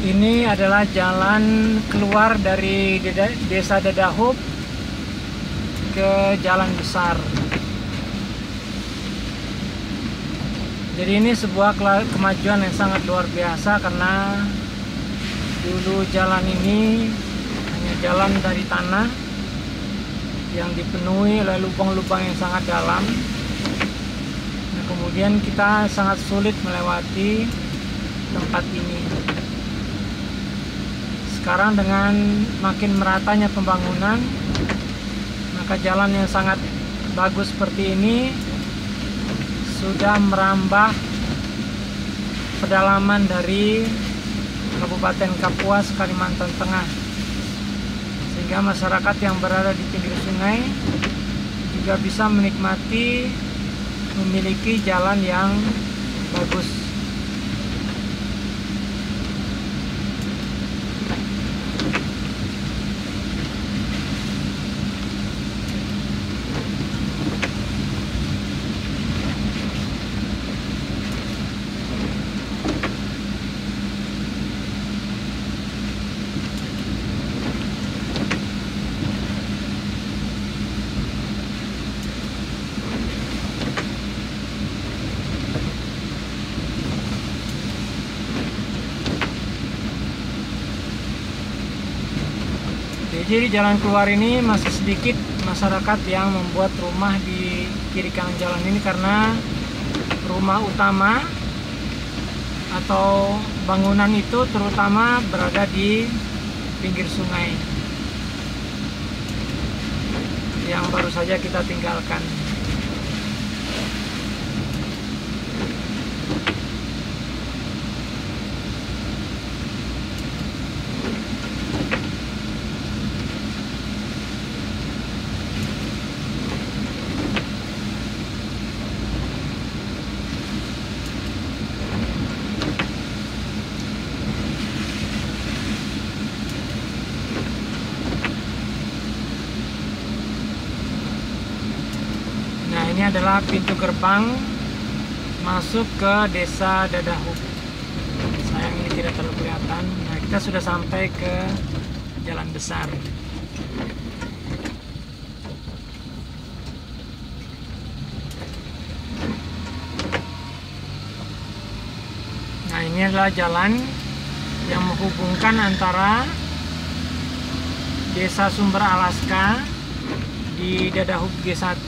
Ini adalah jalan keluar dari desa Dadahub ke jalan besar. Jadi ini sebuah kemajuan yang sangat luar biasa karena dulu jalan ini hanya jalan dari tanah yang dipenuhi oleh lubang-lubang yang sangat dalam. Nah, kemudian kita sangat sulit melewati tempat ini. Sekarang dengan makin meratanya pembangunan, maka jalan yang sangat bagus seperti ini sudah merambah pedalaman dari Kabupaten Kapuas, Kalimantan Tengah. Sehingga masyarakat yang berada di pinggir sungai juga bisa menikmati memiliki jalan yang bagus. Jadi di jalan keluar ini masih sedikit masyarakat yang membuat rumah di kiri kanan jalan ini karena rumah utama atau bangunan itu terutama berada di pinggir sungai yang baru saja kita tinggalkan. Nah, ini adalah pintu gerbang masuk ke desa Dadahub. Sayang ini tidak terlalu kelihatan. Nah, kita sudah sampai ke jalan besar. Nah, ini adalah jalan yang menghubungkan antara Desa Sumber Alaska di Dadahub G1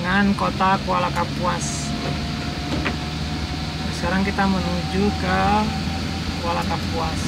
dengan kota Kuala Kapuas. Sekarang kita menuju ke Kuala Kapuas.